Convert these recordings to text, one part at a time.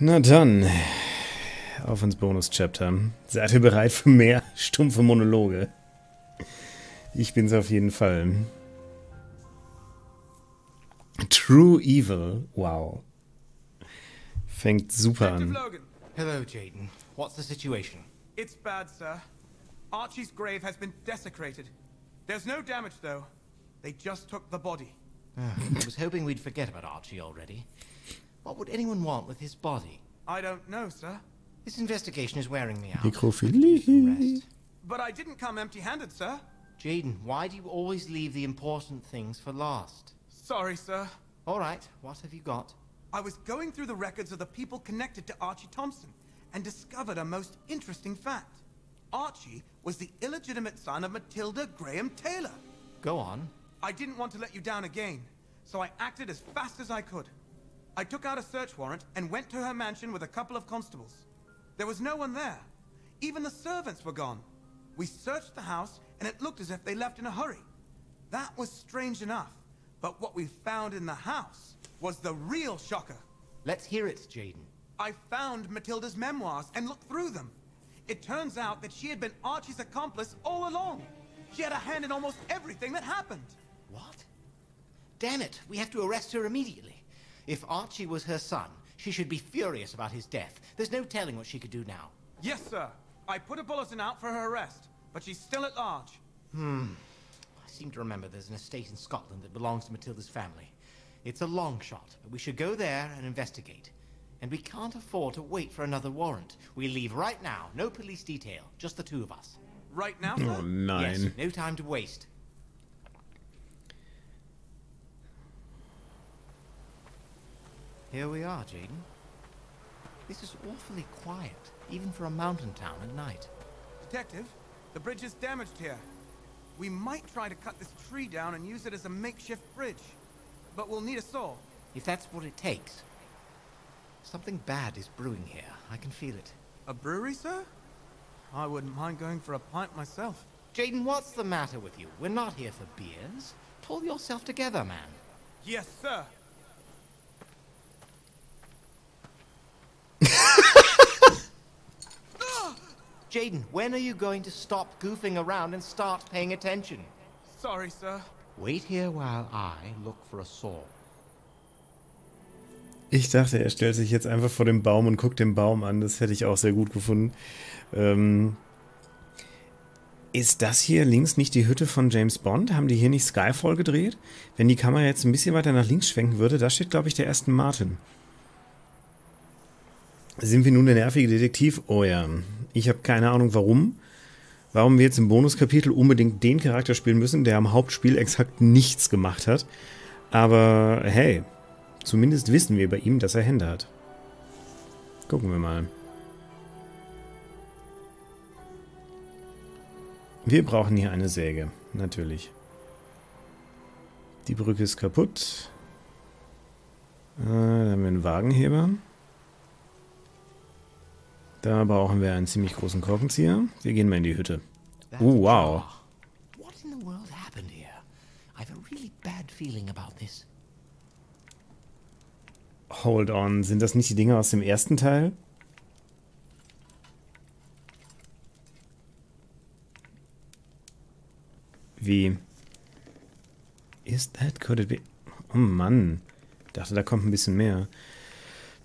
Na dann, auf ins Bonus-Chapter. Seid ihr bereit für mehr stumpfe Monologe? Ich bin's auf jeden Fall. True Evil, wow. Fängt super an. Hello, Jaden. What's the situation? It's bad, sir. Archie's grave has been desecrated. There's no damage, though. They just took the body. Ah, I was hoping we'd forget about Archie already. What would anyone want with his body? I don't know, sir. This investigation is wearing me out. Nekrophilie. Rest. But I didn't come empty-handed, sir. Jaden, why do you always leave the important things for last? Sorry, sir. All right, what have you got? I was going through the records of the people connected to Archie Thompson and discovered a most interesting fact. Archie was the illegitimate son of Matilda Graham Taylor. Go on. I didn't want to let you down again, so I acted as fast as I could. I took out a search warrant and went to her mansion with a couple of constables. There was no one there. Even the servants were gone. We searched the house, and it looked as if they left in a hurry. That was strange enough, but what we found in the house was the real shocker. Let's hear it, Jaden. I found Matilda's memoirs and looked through them. It turns out that she had been Archie's accomplice all along. She had a hand in almost everything that happened. What? Damn it, we have to arrest her immediately. If Archie was her son, she should be furious about his death. There's no telling what she could do now. Yes, sir. I put a bulletin out for her arrest, but she's still at large. Hmm. I seem to remember there's an estate in Scotland that belongs to Matilda's family. It's a long shot, but we should go there and investigate. And we can't afford to wait for another warrant. We leave right now, no police detail, just the two of us. Right now, sir? Oh nein. Yes, no time to waste. Here we are, Jaden. This is awfully quiet, even for a mountain town at night. Detective, the bridge is damaged here. We might try to cut this tree down and use it as a makeshift bridge. But we'll need a saw. If that's what it takes. Something bad is brewing here. I can feel it. A brewery, sir? I wouldn't mind going for a pint myself. Jaden, what's the matter with you? We're not here for beers. Pull yourself together, man. Yes, sir. Jaden, when are you going to stop goofing around and start paying attention? Sorry, sir. Wait here while I look for a saw. Ich dachte, er stellt sich jetzt einfach vor dem Baum und guckt den Baum an. Das hätte ich auch sehr gut gefunden. Ähm, ist das hier links nicht die Hütte von James Bond? Haben die hier nicht Skyfall gedreht? Wenn die Kamera jetzt ein bisschen weiter nach links schwenken würde, da steht, glaube ich, der Aston Martin. Sind wir nun der nervige Detektiv? Oh ja. Ich habe keine Ahnung, warum. Warum wir jetzt im Bonuskapitel unbedingt den Charakter spielen müssen, der am Hauptspiel exakt nichts gemacht hat. Aber hey, zumindest wissen wir bei ihm, dass er Hände hat. Gucken wir mal. Wir brauchen hier eine Säge, natürlich. Die Brücke ist kaputt. Äh, da haben wir einen Wagenheber. Da brauchen wir einen ziemlich großen Korkenzieher. Wir gehen mal in die Hütte. Oh, wow. jar. What in the world happened here? I have a really bad feeling about this. Hold on, sind das nicht die Dinger aus dem ersten Teil? Wie? Is that could it be? Oh Mann. Dachte, da kommt ein bisschen mehr.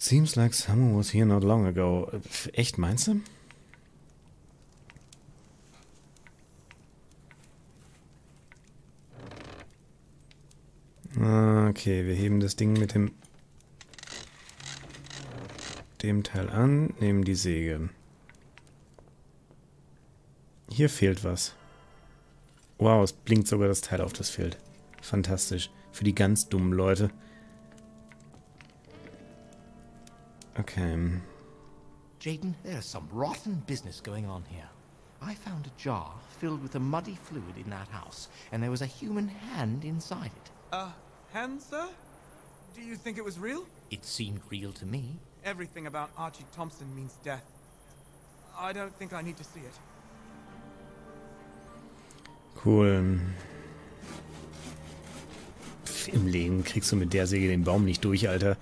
Seems like someone was here not long ago. Echt, meinst du? Ah, Okay, wir heben das Ding mit dem dem Teil an, nehmen die Säge. Hier fehlt was. Wow, es blinkt sogar das Teil auf, das fehlt. Fantastisch. Für die ganz dummen Leute. Okay. Jaden, there's some rotten business going on here. I found a jar filled with a muddy fluid in that house, and there was a human hand inside it. Uh, hand, sir? Do you think it was real? It seemed real to me. Everything about Archie Thompson means death. I don't think I need to see it. Cool. Im Leben kriegst du mit der Säge den Baum nicht durch, Alter.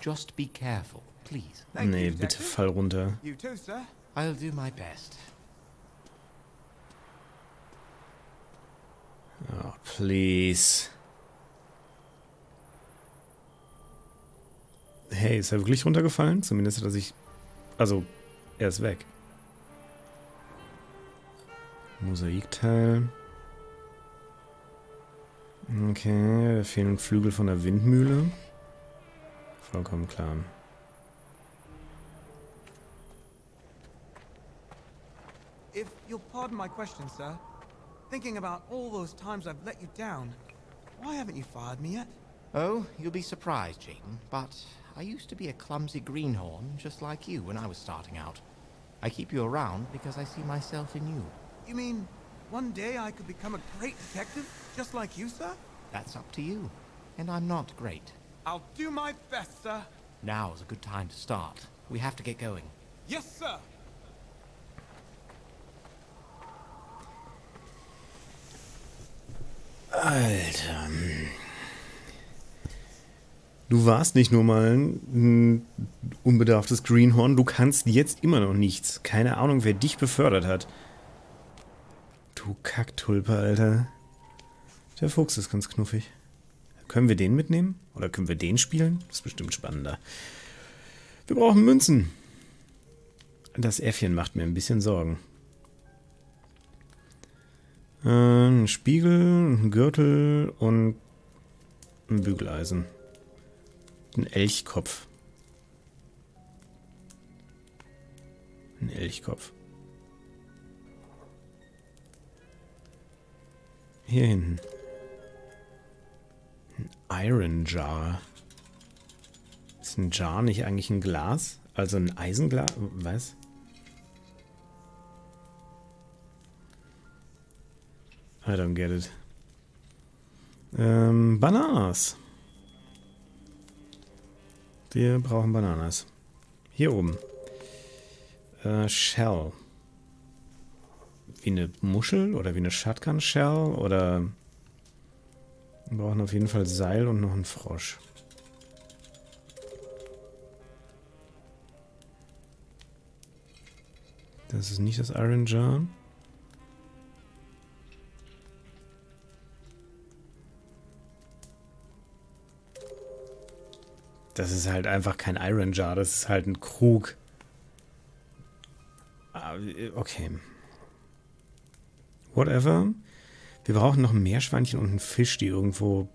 Just be careful, please. Thank nee, you, bitte fall runter. You too, sir. I'll do my best. Oh, please. Hey, ist er wirklich runtergefallen? Zumindest hat er sich... Also, er ist weg. Mosaikteil. Okay, da fehlen Flügel von der Windmühle. Vollkommen klar. If you'll pardon my question, sir. Thinking about all those times I've let you down, why haven't you fired me yet? Oh, you'll be surprised, Jaden, but I used to be a clumsy greenhorn just like you when I was starting out. I keep you around because I see myself in you. You mean one day I could become a great detective, just like you, sir? That's up to you. And I'm not great. I'll do my best, sir. Now is a good time to start. We have to get going. Yes, sir. Alter. Du warst nicht nur mal ein unbedarftes Greenhorn, du kannst jetzt immer noch nichts. Keine Ahnung, wer dich befördert hat. Du Kacktulpe, Alter. Der Fuchs ist ganz knuffig. Können wir den mitnehmen? Oder können wir den spielen? Das ist bestimmt spannender. Wir brauchen Münzen. Das Äffchen macht mir ein bisschen Sorgen. Äh, ein Spiegel, ein Gürtel und ein Bügeleisen. Ein Elchkopf. Ein Elchkopf. Hier hinten. Iron Jar. Ist ein Jar nicht eigentlich ein Glas? Also ein Eisenglas? Was? I don't get it. Ähm, Bananas. Wir brauchen Bananas. Hier oben. Äh, Shell. Wie eine Muschel oder wie eine Shotgun Shell oder wir brauchen auf jeden Fall Seil und noch einen Frosch. Das ist nicht das Iron Jar. Das ist halt einfach kein Iron Jar, das ist halt ein Krug. Ah, Okay. Whatever. Wir brauchen noch ein Meerschweinchen und einen Fisch, die irgendwo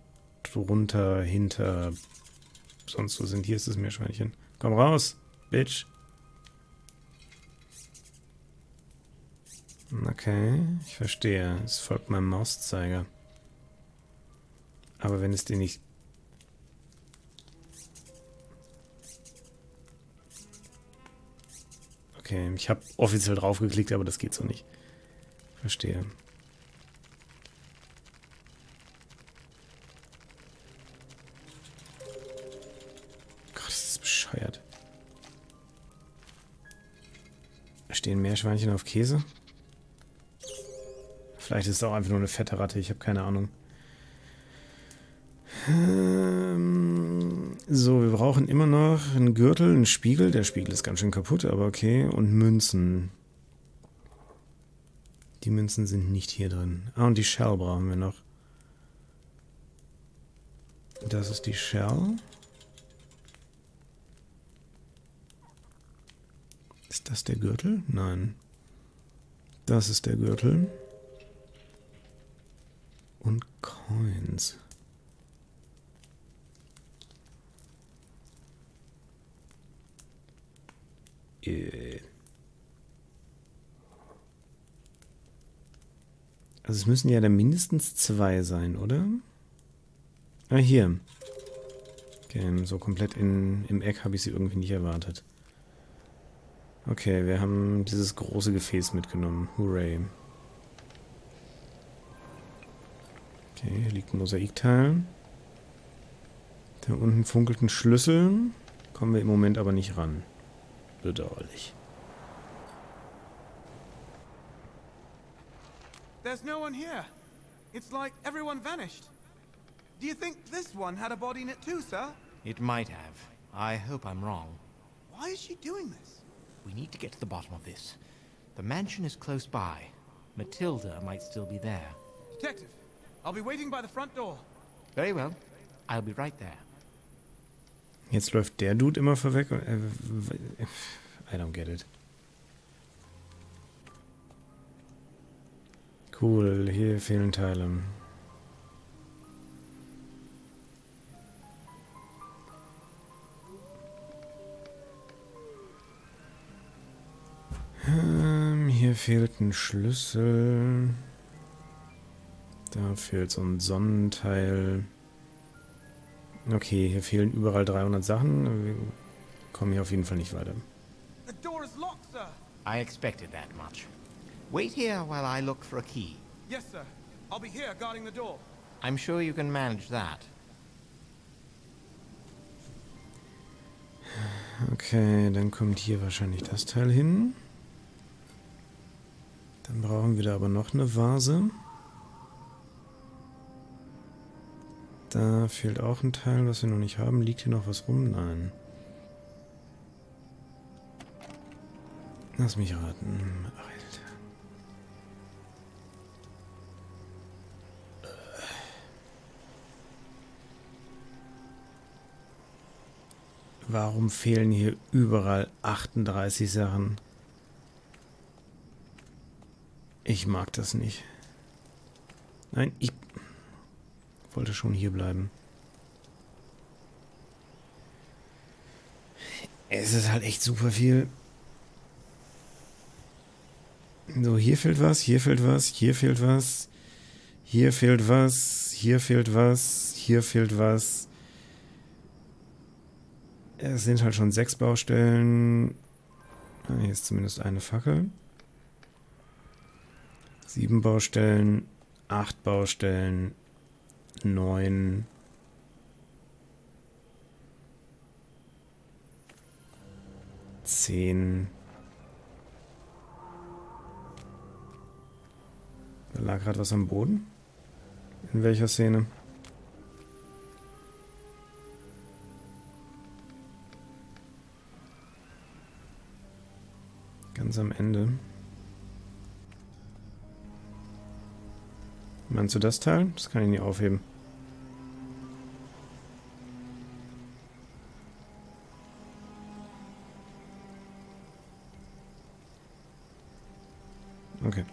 drunter, hinter, sonst wo sind. Hier ist das Meerschweinchen. Komm raus, Bitch. Okay, ich verstehe. Es folgt meinem Mauszeiger. Aber wenn es den nicht Okay, ich habe offiziell draufgeklickt, aber das geht so nicht. Verstehe. Stehen Meerschweinchen auf Käse. Vielleicht ist es auch einfach nur eine fette Ratte, ich habe keine Ahnung. Ähm, so, wir brauchen immer noch einen Gürtel, einen Spiegel. Der Spiegel ist ganz schön kaputt, aber okay. Und Münzen. Die Münzen sind nicht hier drin. Ah, und die Shell brauchen wir noch. Das ist die Shell. Ist das der Gürtel? Nein. Das ist der Gürtel. Und Coins. Äh. Also es müssen ja dann mindestens zwei sein, oder? Ah, hier. Okay, so komplett in, im Eck habe ich sie irgendwie nicht erwartet. Okay, wir haben dieses große Gefäß mitgenommen. Hooray. Okay, hier liegt ein Mosaikteil. Da unten funkelt ein Schlüssel. Kommen wir im Moment aber nicht ran. Bedauerlich. There's no one here. It's like everyone vanished. Do you think this one had a body in it too, sir? It might have. I hope I'm wrong. Why is she doing this? We need to get to the bottom of this. The mansion is close by. Matilda might still be there. Detective, I'll be waiting by the front door. Very well. I'll be right there. Jetzt läuft der Dude immer vorweg. äh, I don't get it. Cool, hier fehlen Teile. Fehlt ein Schlüssel. Da fehlt so ein Sonnenteil. Okay, hier fehlen überall 300 Sachen. Wir kommen hier auf jeden Fall nicht weiter. The door is locked, sir. I expected that much. Wait here while I look for a key. Yes, sir. I'll be here guarding the door. I'm sure you can manage that. Okay, dann kommt hier wahrscheinlich das Teil hin. Dann brauchen wir da aber noch eine Vase. Da fehlt auch ein Teil, was wir noch nicht haben. Liegt hier noch was rum? Nein. Lass mich raten. Alter. Warum fehlen hier überall 38 Sachen? Ich mag das nicht. Nein, ich wollte schon hier bleiben. Es ist halt echt super viel. So, hier fehlt was, hier fehlt was, hier fehlt was, hier fehlt was, hier fehlt was, hier fehlt was. Es sind halt schon sechs Baustellen. Ah, Hier ist zumindest eine Fackel. Sieben Baustellen, acht Baustellen, neun. Zehn. Da lag gerade was am Boden. In welcher Szene? Ganz am Ende. Meinst du das Teil? Das kann ich nicht aufheben. Okay.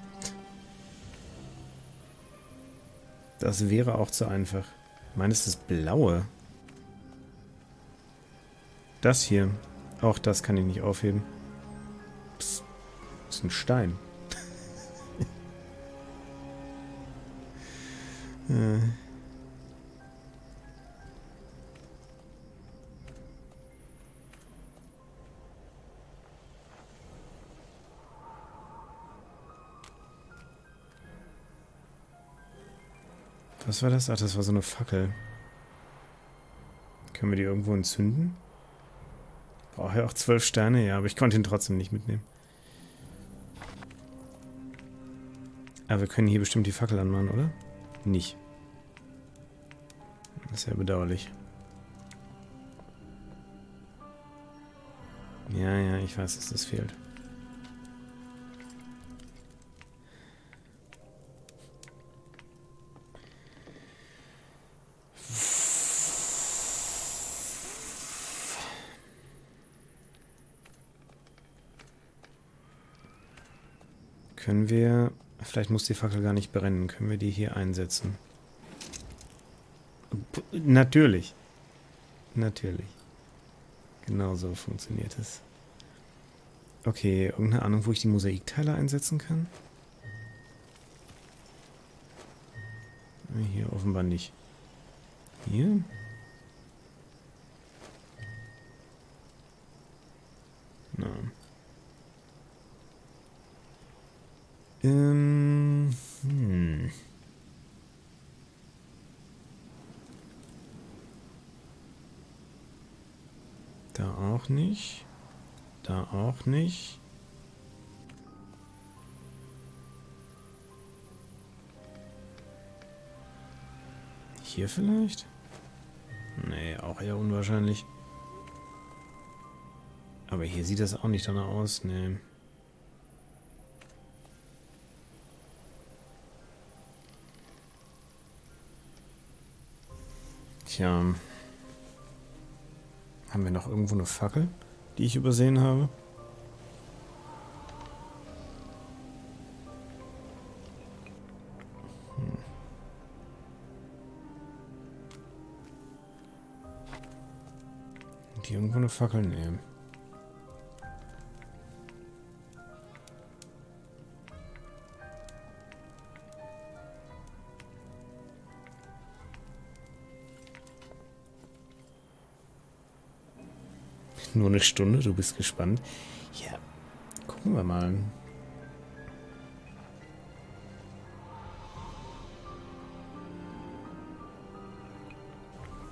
Das wäre auch zu einfach. Ich meine, es ist das Blaue. Das hier. Auch das kann ich nicht aufheben. Psst. Das ist ein Stein. Äh. Was war das? Ach, das war so eine Fackel. Können wir die irgendwo entzünden? Brauche ja auch zwölf Sterne, ja, aber ich konnte ihn trotzdem nicht mitnehmen. Aber wir können hier bestimmt die Fackel anmachen, oder? Nicht. Ja bedauerlich. Ja, ja, ich weiß, dass das fehlt. Können wir... Vielleicht muss die Fackel gar nicht brennen. Können wir die hier einsetzen? Natürlich. Natürlich. Genau so funktioniert es. Okay, irgendeine Ahnung, wo ich die Mosaikteile einsetzen kann? Hier offenbar nicht. Hier? Na. Ähm, hm. Da auch nicht. Da nicht. Hier vielleicht? Nee, auch eher unwahrscheinlich. Aber hier sieht das auch nicht danach aus. Nee. Tja. Haben wir noch irgendwo eine Fackel, die ich übersehen habe? Die irgendwo eine Fackel nehmen. Nur eine Stunde, du bist gespannt. Ja, gucken wir mal.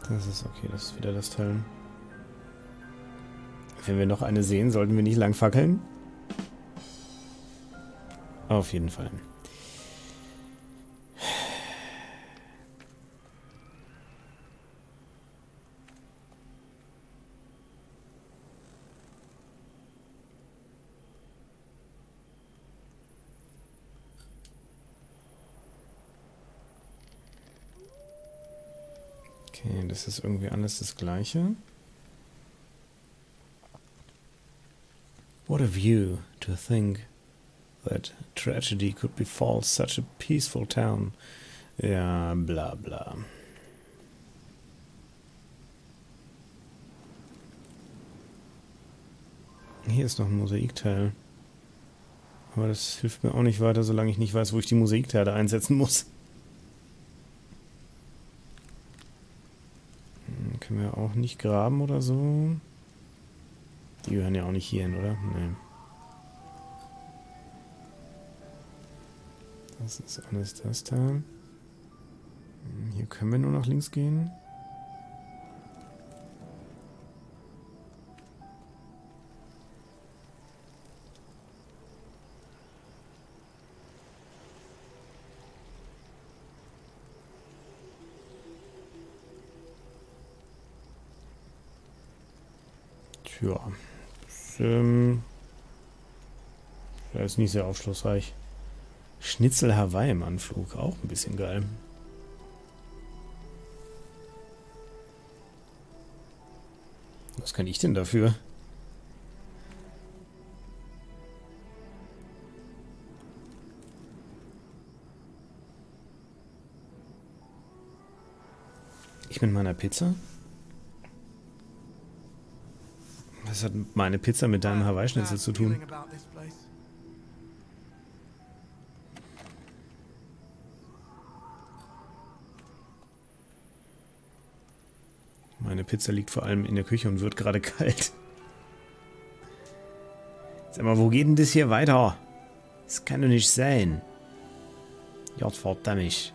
Das ist okay, das ist wieder das Teil. Wenn wir noch eine sehen, sollten wir nicht lang fackeln. Auf jeden Fall. Okay, das ist irgendwie alles das gleiche. What a view to think that tragedy could befall such a peaceful town. Ja, bla bla. Hier ist noch ein Mosaikteil. Aber das hilft mir auch nicht weiter, solange ich nicht weiß, wo ich die Mosaikteile einsetzen muss. Können wir auch nicht graben oder so? Die gehören ja auch nicht hierhin, oder? Nee. Das ist alles das da. Hm, hier können wir nur nach links gehen. Ja. Das, ähm, ist nicht sehr aufschlussreich. Schnitzel Hawaii im Anflug. Auch ein bisschen geil. Was kann ich denn dafür? Ich mit meiner Pizza? Was hat meine Pizza mit deinem Hawaii-Schnitzel zu tun? Meine Pizza liegt vor allem in der Küche und wird gerade kalt. Sag mal, wo geht denn das hier weiter? Das kann doch nicht sein. Gott verdammt.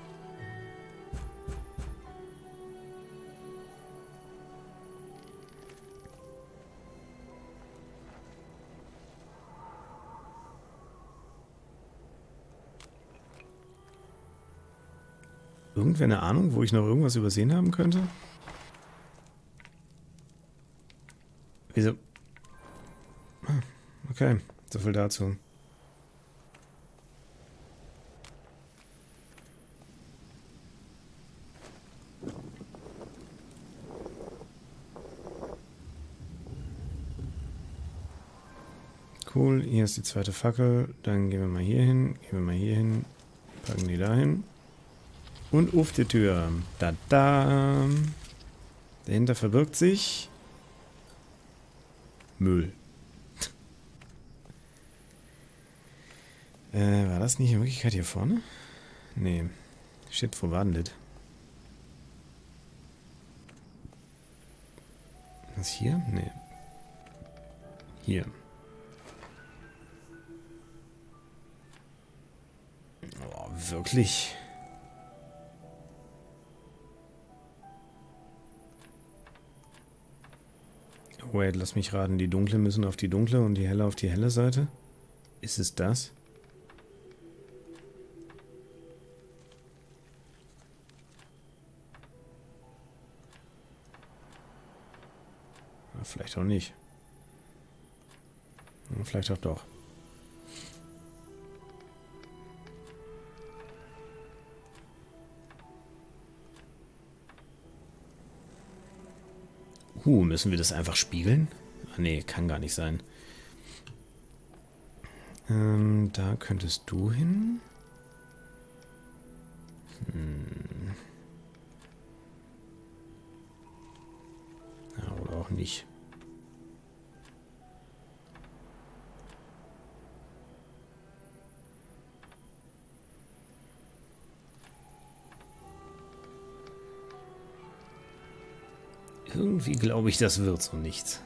Irgendwer eine Ahnung, wo ich noch irgendwas übersehen haben könnte? Wieso? Ah, okay, so viel dazu. Cool, hier ist die zweite Fackel. Dann gehen wir mal hier hin, gehen wir mal hier hin, packen die da hin. Und auf die Tür. Da, da. Dahinter verbirgt sich Müll. äh, war das nicht in Wirklichkeit hier vorne? Nee. Shit, wo war denn das? Was hier? Nee. Hier. Oh, wirklich? Oh, Wait, lass mich raten. Die dunkle müssen auf die dunkle und die helle auf die helle Seite? Ist es das? Ah, vielleicht auch nicht. Hm, vielleicht auch doch. Uh, müssen wir das einfach spiegeln? Ah, nee, kann gar nicht sein. Ähm, da könntest du hin. Hm. Irgendwie glaube ich, das wird so nichts.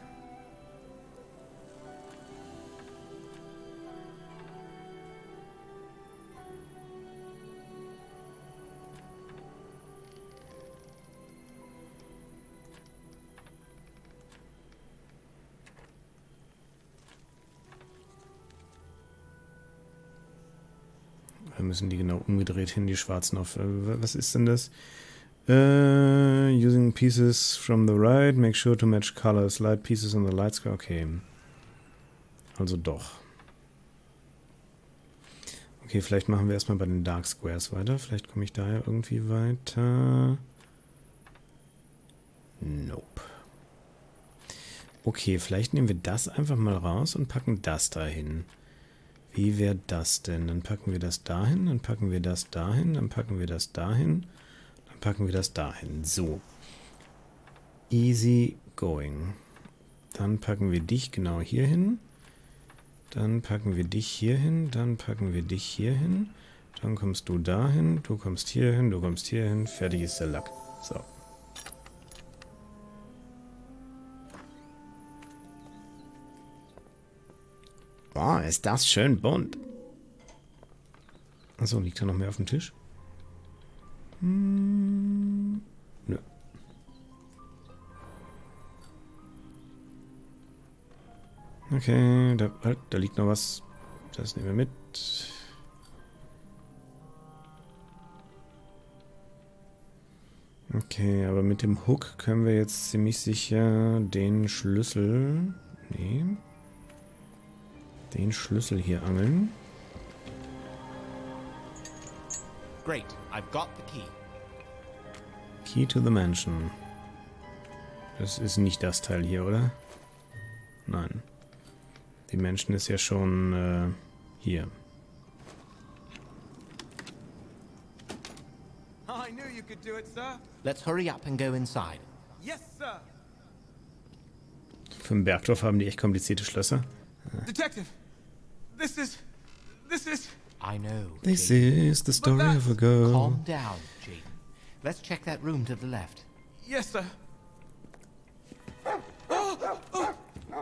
Wir müssen die genau umgedreht hin, die schwarzen auf. Äh, was ist denn das? Uh, using pieces from the right, make sure to match colors. Light pieces on the light square. Okay. Also doch. Okay, vielleicht machen wir erstmal bei den Dark Squares weiter. Vielleicht komme ich daher irgendwie weiter. Nope. Okay, vielleicht nehmen wir das einfach mal raus und packen das dahin. Wie wäre das denn? Dann packen wir das dahin, dann packen wir das dahin, dann packen wir das dahin packen wir das dahin. So. Easy going. Dann packen wir dich genau hier hin. Dann packen wir dich hier hin. Dann packen wir dich hier hin. Dann kommst du dahin. Du kommst hier hin. Du kommst hier hin. Fertig ist der Lack. So. Boah, ist das schön bunt. Achso, liegt da noch mehr auf dem Tisch? Hm, nö. Okay, da, halt, da liegt noch was. Das nehmen wir mit. Okay, aber mit dem Hook können wir jetzt ziemlich sicher den Schlüssel... Nee. Den Schlüssel hier angeln. Great, I've got the key. Key to the Mansion. Das ist nicht das Teil hier, oder? Nein. Die Mansion ist ja schon äh, hier. I knew you could do it, sir. Let's hurry up and go inside. Yes, sir. Für den Bergdorf haben die echt komplizierte Schlösser. Detective, this is, this is. I know. This Jaden. is the story of a girl. Calm down, Jaden. Let's check that room to the left. Yes, sir.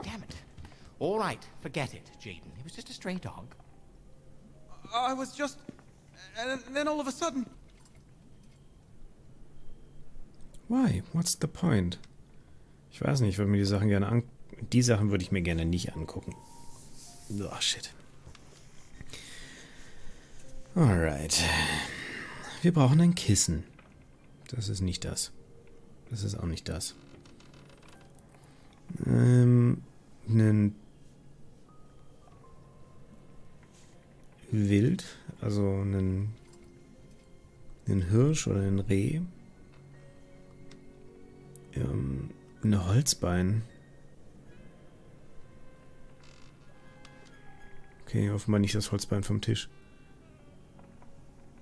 Damn it. All right, forget it, Jaden. It was just a stray dog. I was just, and then all of a sudden, Why? What's the point? Ich weiß nicht, ich würde mir die Sachen gerne an... Die Sachen würde ich mir gerne nicht angucken. Oh, shit. Alright. Wir brauchen ein Kissen. Das ist nicht das. Das ist auch nicht das. Ähm, einen Wild, also einen, einen Hirsch oder einen Reh. Ähm, eine Holzbein. Okay, offenbar nicht das Holzbein vom Tisch.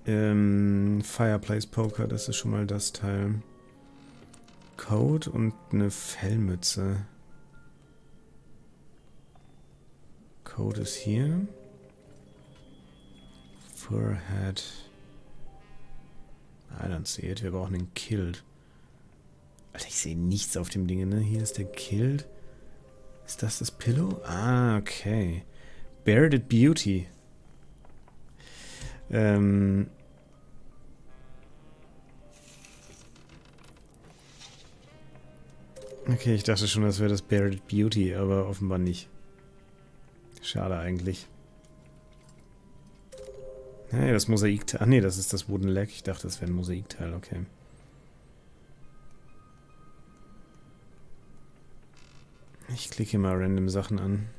Ähm, Fireplace Poker, das ist schon mal das Teil. Code und eine Fellmütze. Code ist hier. Forehead. I don't see it. Wir brauchen den Killed. Alter, ich sehe nichts auf dem Ding, ne? Hier ist der Killed. Ist das das Pillow? Ah, okay. Bearded Beauty. Ähm. Okay, ich dachte schon, das wäre das Bearded Beauty, aber offenbar nicht. Schade eigentlich. Hey, das Mosaikteil. Ach nee, das ist das Wooden Leg. Ich dachte, das wäre ein Mosaikteil, okay. Ich klicke mal random Sachen an.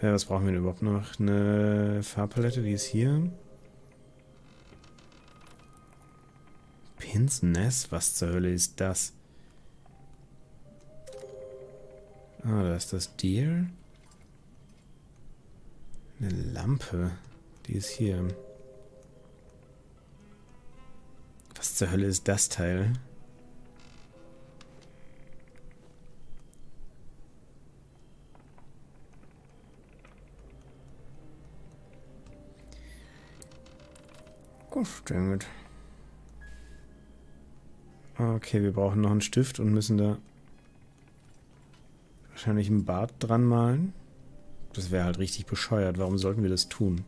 Ja, was brauchen wir denn überhaupt noch? Eine Farbpalette, die ist hier. Pins Nest? Was zur Hölle ist das? Ah, da ist das Deer. Eine Lampe. Die ist hier. Was zur Hölle ist das Teil? Gut, Okay, wir brauchen noch einen Stift und müssen da wahrscheinlich ein Bart dran malen. Das wäre halt richtig bescheuert. Warum sollten wir das tun?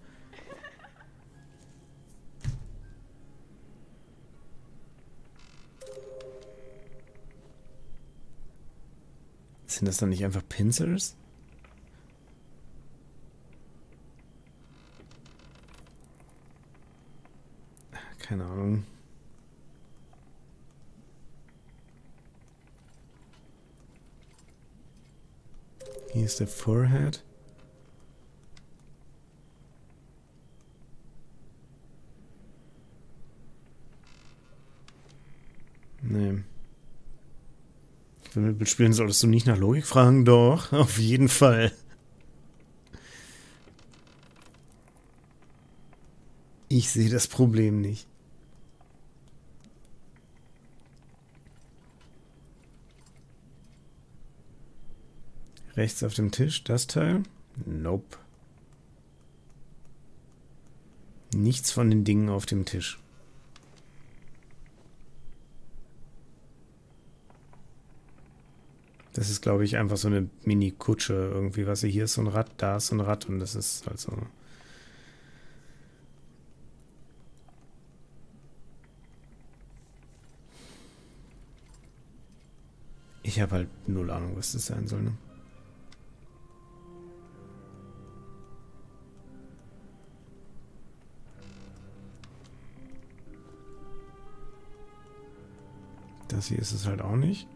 Sind das dann nicht einfach Pincers? Keine Ahnung. Hier ist der Forehead. Nee. Wenn du Bild spielen solltest du nicht nach Logik fragen? Doch, auf jeden Fall. Ich sehe das Problem nicht. Rechts auf dem Tisch, das Teil? Nope. Nichts von den Dingen auf dem Tisch. Das ist, glaube ich, einfach so eine Mini-Kutsche irgendwie. Was hier ist so ein Rad, da ist so ein Rad und das ist halt so. Ich habe halt null Ahnung, was das sein soll, ne? Das hier ist es halt auch nicht.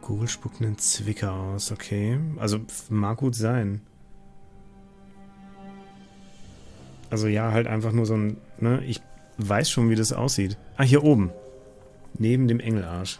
Google spuckt einen Zwicker aus, okay. Also mag gut sein. Also ja, halt einfach nur so ein, ne, ich weiß schon, wie das aussieht. Ah, hier oben. Neben dem Engelarsch.